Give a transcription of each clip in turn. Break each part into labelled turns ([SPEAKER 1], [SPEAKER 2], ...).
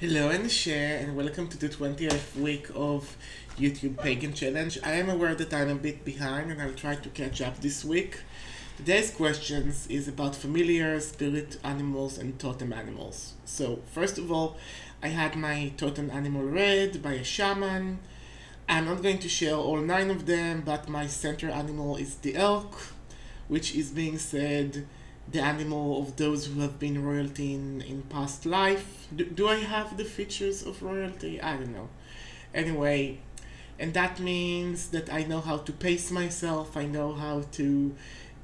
[SPEAKER 1] Hello and share and welcome to the 20th week of YouTube Pagan Challenge. I am aware that I'm a bit behind and I'll try to catch up this week. Today's questions is about familiar spirit animals and totem animals. So first of all, I had my totem animal read by a shaman. I'm not going to share all nine of them, but my center animal is the elk, which is being said the animal of those who have been royalty in, in past life. Do, do I have the features of royalty? I don't know. Anyway, and that means that I know how to pace myself, I know how to.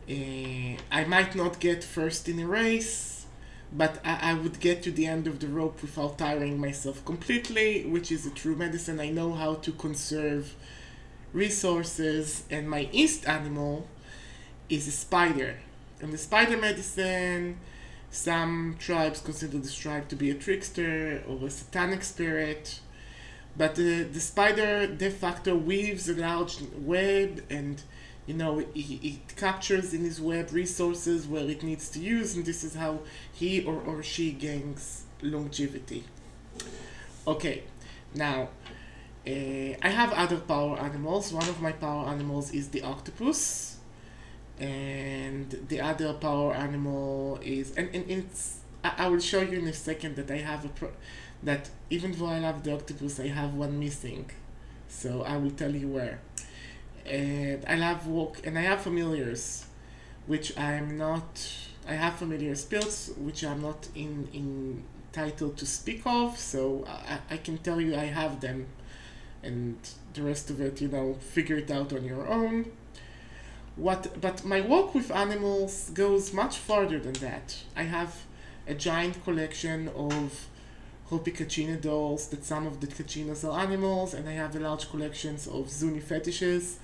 [SPEAKER 1] Uh, I might not get first in a race, but I, I would get to the end of the rope without tiring myself completely, which is a true medicine. I know how to conserve resources, and my east animal is a spider in the spider medicine, some tribes consider this tribe to be a trickster or a satanic spirit. But the, the spider de facto weaves a large web and you know it, it captures in his web resources where it needs to use and this is how he or, or she gains longevity. Okay, now uh, I have other power animals. One of my power animals is the octopus and the other power animal is and, and it's I, I will show you in a second that I have a pro that even though I love the octopus I have one missing. So I will tell you where. And I love walk and I have familiars which I'm not I have familiar spells which I'm not in in title to speak of so I, I can tell you I have them. And the rest of it you know figure it out on your own what, but my work with animals goes much farther than that. I have a giant collection of Hopi Kachina dolls that some of the Kachinas are animals, and I have a large collections of Zuni fetishes.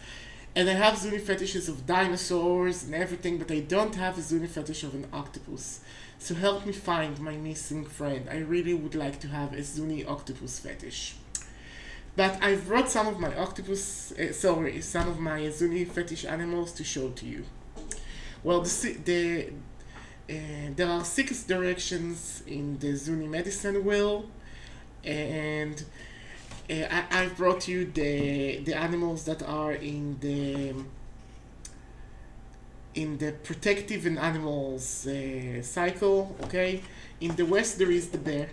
[SPEAKER 1] And I have Zuni fetishes of dinosaurs and everything, but I don't have a Zuni fetish of an octopus. So help me find my missing friend. I really would like to have a Zuni octopus fetish. But I've brought some of my octopus, uh, sorry, some of my Zuni fetish animals to show to you. Well, the, the uh, there are six directions in the Zuni medicine wheel, and uh, I, I've brought you the the animals that are in the in the protective and animals uh, cycle. Okay, in the west there is the bear.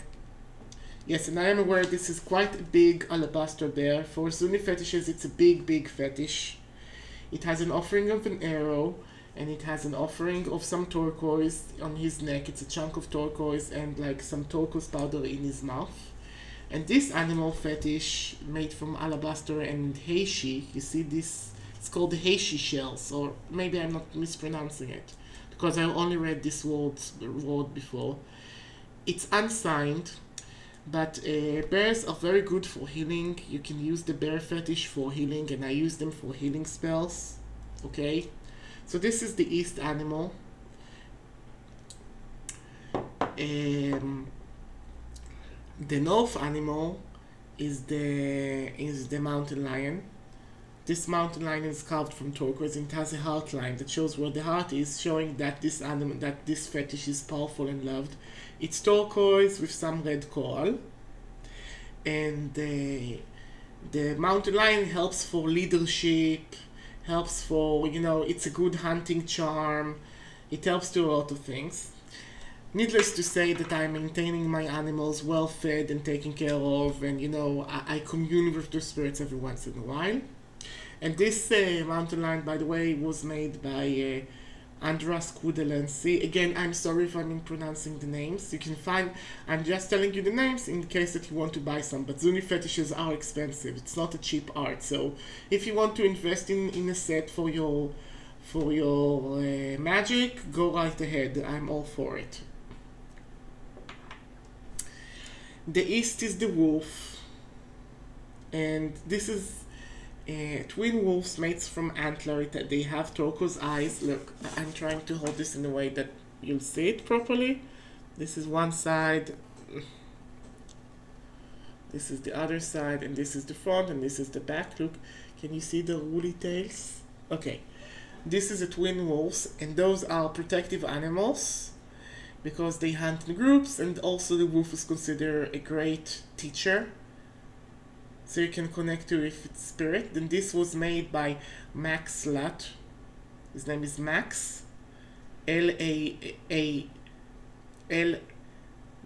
[SPEAKER 1] Yes, and I am aware this is quite a big alabaster bear. For Zuni fetishes, it's a big, big fetish. It has an offering of an arrow, and it has an offering of some turquoise on his neck. It's a chunk of turquoise and like some turquoise powder in his mouth. And this animal fetish made from alabaster and heishi, you see this, it's called heishi shells, or maybe I'm not mispronouncing it, because I only read this word, word before. It's unsigned, but uh, bears are very good for healing. You can use the bear fetish for healing, and I use them for healing spells. Okay, so this is the east animal. Um, the north animal is the is the mountain lion. This mountain lion is carved from turquoise and has a heart line that shows where the heart is, showing that this animal that this fetish is powerful and loved. It's turquoise with some red coral. And the, the mountain lion helps for leadership, helps for, you know, it's a good hunting charm. It helps to a lot of things. Needless to say that I'm maintaining my animals well fed and taken care of, and you know, I, I commune with the spirits every once in a while. And this uh, mountain lion, by the way, was made by uh, Andras Kudelensi. Again, I'm sorry if I'm mispronouncing the names. You can find, I'm just telling you the names in case that you want to buy some. But Zuni fetishes are expensive. It's not a cheap art. So if you want to invest in, in a set for your for your uh, magic, go right ahead. I'm all for it. The east is the wolf. And this is uh, twin wolves mates from antler that they have turquoise eyes. Look i'm trying to hold this in a way that you'll see it properly. This is one side. This is the other side and this is the front and this is the back. Look can you see the woolly tails? Okay. This is a twin wolves and those are protective animals because they hunt in groups and also the wolf is considered a great teacher so you can connect to its spirit then this was made by max Laate his name is max l a a l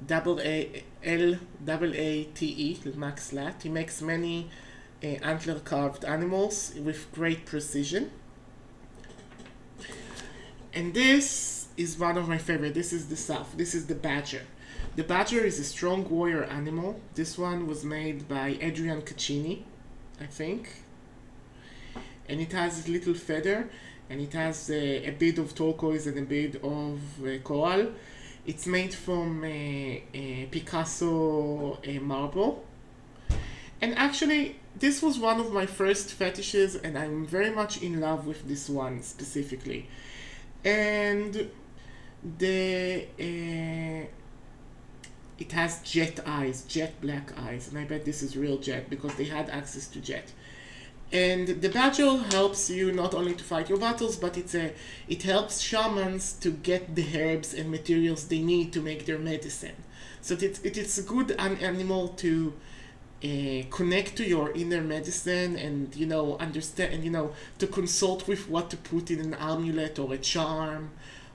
[SPEAKER 1] double a l double a t e max Laate he makes many uh, antler carved animals with great precision and this is one of my favorite. This is the South. This is the badger. The badger is a strong warrior animal. This one was made by Adrian Cachini, I think. And it has little feather and it has a, a bit of turquoise and a bit of uh, coral. It's made from uh, Picasso marble. And actually, this was one of my first fetishes, and I'm very much in love with this one specifically and the uh, it has jet eyes, jet black eyes, and I bet this is real jet because they had access to jet. And the badger helps you not only to fight your battles, but it's a it helps shamans to get the herbs and materials they need to make their medicine. So it, it, it's a good an animal to uh, connect to your inner medicine and you know understand and you know to consult with what to put in an amulet or a charm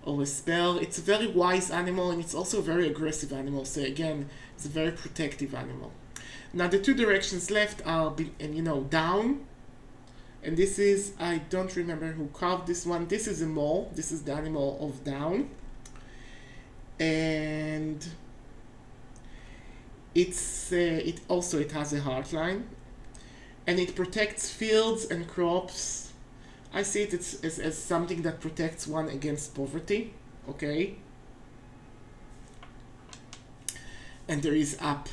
[SPEAKER 1] or a spell. It's a very wise animal and it's also a very aggressive animal. So again it's a very protective animal. Now the two directions left are and you know down. And this is i don't remember who carved this one. This is a mole. This is the animal of down. And it's uh, it also it has a heart line. And it protects fields and crops i see it as, as, as something that protects one against poverty okay? And there is up.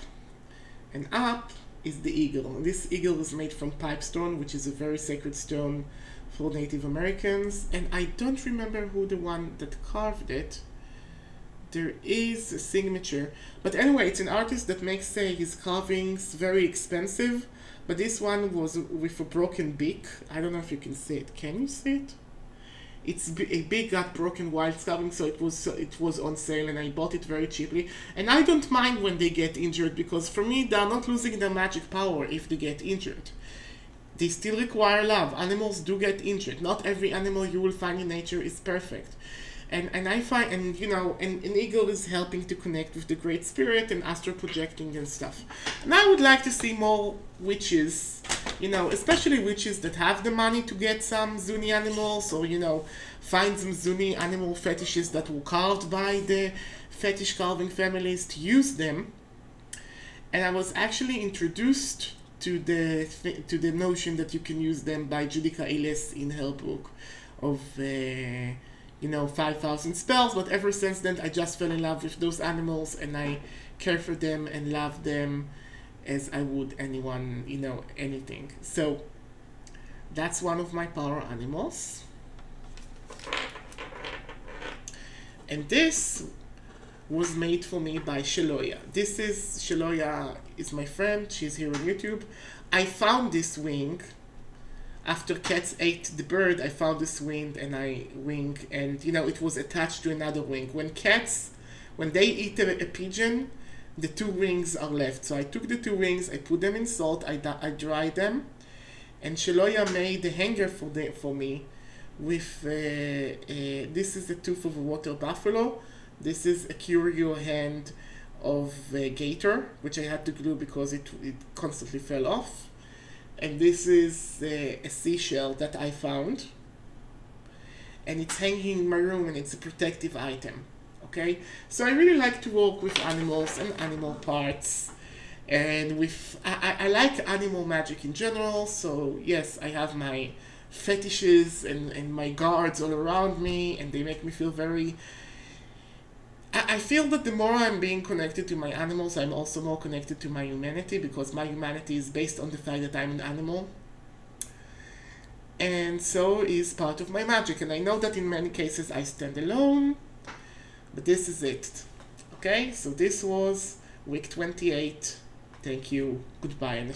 [SPEAKER 1] And up is the eagle. This eagle was made from pipestone which is a very sacred stone for native americans. And i don't remember who the one that carved it. There is a signature. But anyway, it's an artist that makes uh, his carvings very expensive. But this one was with a broken beak. I don't know if you can see it. Can you see it? It's a big got broken wild carving, so it was it was on sale, and I bought it very cheaply. And I don't mind when they get injured because for me they're not losing their magic power if they get injured. They still require love. Animals do get injured. Not every animal you will find in nature is perfect and and I find and you know and an eagle is helping to connect with the great spirit and astral projecting and stuff. And I would like to see more witches, you know, especially witches that have the money to get some Zuni animals or you know find some Zuni animal fetishes that were carved by the fetish carving families to use them. And I was actually introduced to the to the notion that you can use them by Judika Illes in her book of. Uh, you know, 5,000 spells, but ever since then I just fell in love with those animals and I care for them and love them as I would anyone, you know, anything. So that's one of my power animals. And this was made for me by Sheloya. This is, Sheloya is my friend, she's here on YouTube. I found this wing after cats ate the bird, I found this wing and I wing, and you know it was attached to another wing. When cats, when they eat a, a pigeon, the two wings are left. So I took the two wings, I put them in salt, I I dried them, and Sheloya made the hanger for the for me, with uh, uh, this is the tooth of a water buffalo, this is a curio hand of a gator, which I had to glue because it it constantly fell off and this is uh, a seashell that I found. And it's hanging in my room and it's a protective item okay? So I really like to work with animals and animal parts and with I, I like animal magic in general. So yes I have my fetishes and, and my guards all around me and they make me feel very I, feel that the more I'm being connected to my animals, I'm also more connected to my humanity because my humanity is based on the fact that I'm an animal. And so is part of my magic. And I know that in many cases I stand alone, but this is it. Okay, so this was week 28. Thank you. Goodbye and a